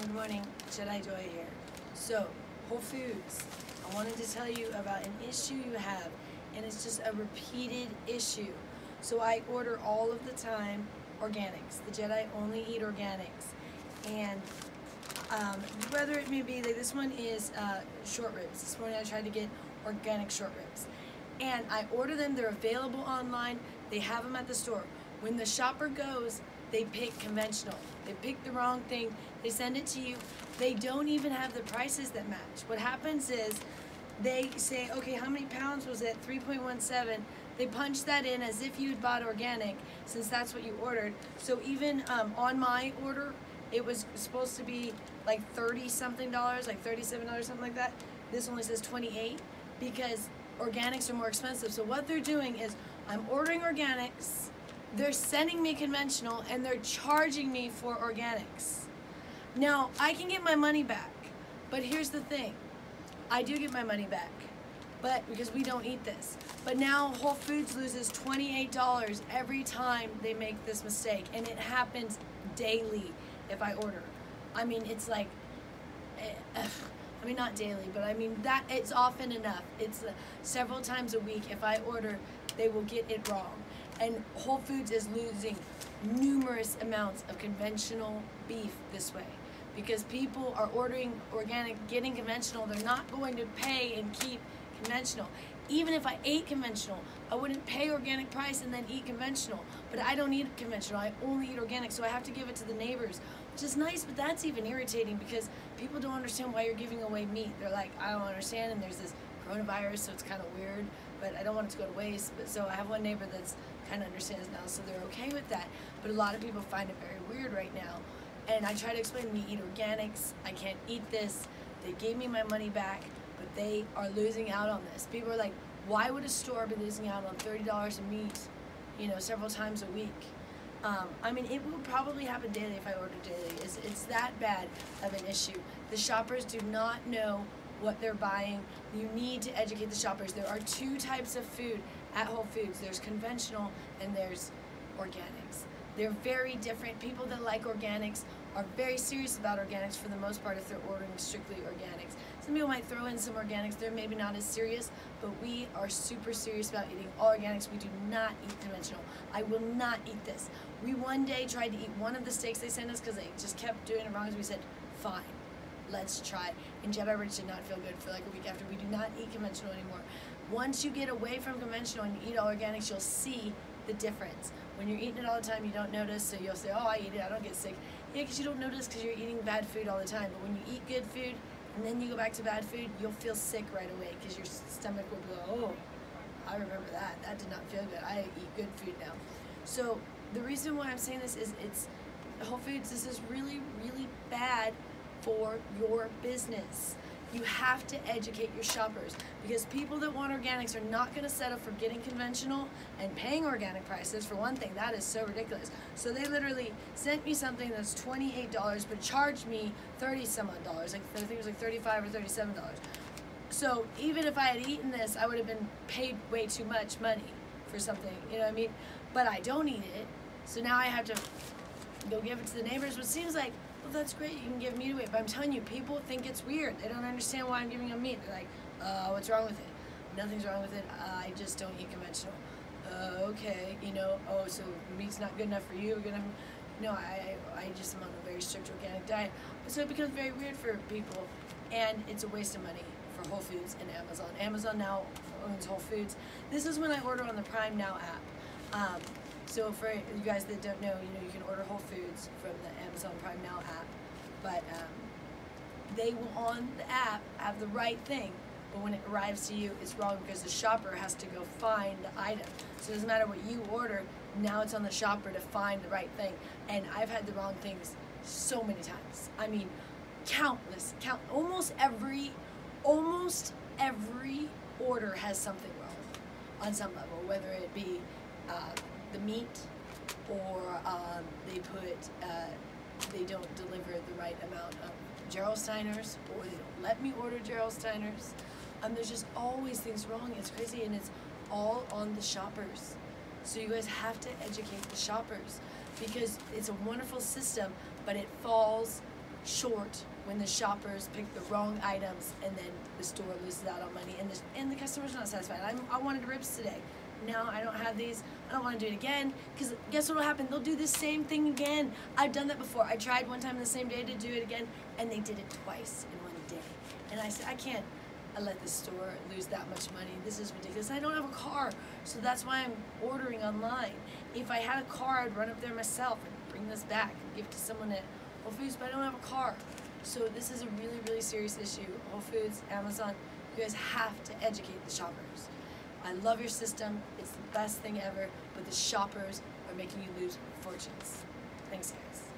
everyone. Good morning. Jedi Joy here. So, Whole Foods. I wanted to tell you about an issue you have, and it's just a repeated issue. So I order all of the time organics. The Jedi only eat organics, and um, whether it may be like this one is uh, short ribs. This morning I tried to get organic short ribs, and I order them. They're available online. They have them at the store. When the shopper goes, they pick conventional. They pick the wrong thing. They send it to you. They don't even have the prices that match. What happens is they say, okay, how many pounds was it? 3.17. They punch that in as if you'd bought organic, since that's what you ordered. So even um, on my order, it was supposed to be like 30 something dollars, like 37 dollars, something like that. This only says 28 because organics are more expensive. So what they're doing is I'm ordering organics, they're sending me conventional, and they're charging me for organics. Now, I can get my money back, but here's the thing. I do get my money back, but because we don't eat this. But now Whole Foods loses $28 every time they make this mistake, and it happens daily if I order. I mean, it's like, eh, I mean, not daily, but I mean, that it's often enough. It's uh, several times a week. If I order, they will get it wrong. And Whole Foods is losing numerous amounts of conventional beef this way because people are ordering organic, getting conventional. They're not going to pay and keep conventional. Even if I ate conventional, I wouldn't pay organic price and then eat conventional. But I don't eat conventional. I only eat organic, so I have to give it to the neighbors, which is nice, but that's even irritating because people don't understand why you're giving away meat. They're like, I don't understand, and there's this coronavirus, so it's kind of weird, but I don't want it to go to waste. But so I have one neighbor that's kind of understands now, so they're okay with that. But a lot of people find it very weird right now. And I try to explain to me, eat organics, I can't eat this. They gave me my money back, but they are losing out on this. People are like, why would a store be losing out on $30 of meat, you know, several times a week? Um, I mean, it will probably happen daily if I order daily. It's, it's that bad of an issue. The shoppers do not know what they're buying. You need to educate the shoppers. There are two types of food at Whole Foods. There's conventional and there's organics. They're very different. People that like organics are very serious about organics for the most part if they're ordering strictly organics. Some people might throw in some organics. They're maybe not as serious, but we are super serious about eating all organics. We do not eat conventional. I will not eat this. We one day tried to eat one of the steaks they sent us because they just kept doing it wrong. So we said, fine, let's try. And Jedi Rich did not feel good for like a week after. We do not eat conventional anymore. Once you get away from conventional and you eat all organics, you'll see the difference. When you're eating it all the time, you don't notice, so you'll say, oh, I eat it, I don't get sick. Yeah, because you don't notice because you're eating bad food all the time. But when you eat good food and then you go back to bad food, you'll feel sick right away because your stomach will go, oh, I remember that. That did not feel good. I eat good food now. So the reason why I'm saying this is it's Whole Foods, this is really, really for your business. You have to educate your shoppers because people that want organics are not going to settle for getting conventional and paying organic prices. For one thing, that is so ridiculous. So they literally sent me something that's $28 but charged me 30 some odd dollars. Like, I think it was like 35 or $37. So even if I had eaten this, I would have been paid way too much money for something, you know what I mean? But I don't eat it, so now I have to go give it to the neighbors, which seems like well, that's great, you can give meat away. But I'm telling you, people think it's weird. They don't understand why I'm giving them meat. They're like, uh, what's wrong with it? Nothing's wrong with it. I just don't eat conventional. Uh, okay, you know, oh, so meat's not good enough for you? Good enough? No, I, I just am on a very strict organic diet. So it becomes very weird for people, and it's a waste of money for Whole Foods and Amazon. Amazon now owns Whole Foods. This is when I order on the Prime Now app. Um, so for you guys that don't know, you know, you can order Whole Foods from the Amazon Prime Now app, but um, they will on the app have the right thing, but when it arrives to you, it's wrong because the shopper has to go find the item. So it doesn't matter what you order, now it's on the shopper to find the right thing. And I've had the wrong things so many times. I mean, countless, count, almost every, almost every order has something wrong on some level, whether it be uh, the meat or um, they put, uh, they don't deliver the right amount of Gerolsteiners or they don't let me order Gerolsteiners. Um, there's just always things wrong. It's crazy and it's all on the shoppers. So you guys have to educate the shoppers because it's a wonderful system, but it falls short when the shoppers pick the wrong items and then the store loses out on money and the, and the customer's not satisfied. I'm, I wanted ribs today. Now I don't have these. I don't want to do it again because guess what will happen? They'll do the same thing again. I've done that before. I tried one time the same day to do it again and they did it twice in one day. And I said, I can't I let the store lose that much money. This is ridiculous. I don't have a car, so that's why I'm ordering online. If I had a car, I'd run up there myself and bring this back and give it to someone at Whole Foods, but I don't have a car. So this is a really, really serious issue. Whole Foods, Amazon, you guys have to educate the shoppers. I love your system. It's the best thing ever, but the shoppers are making you lose fortunes. Thanks, guys.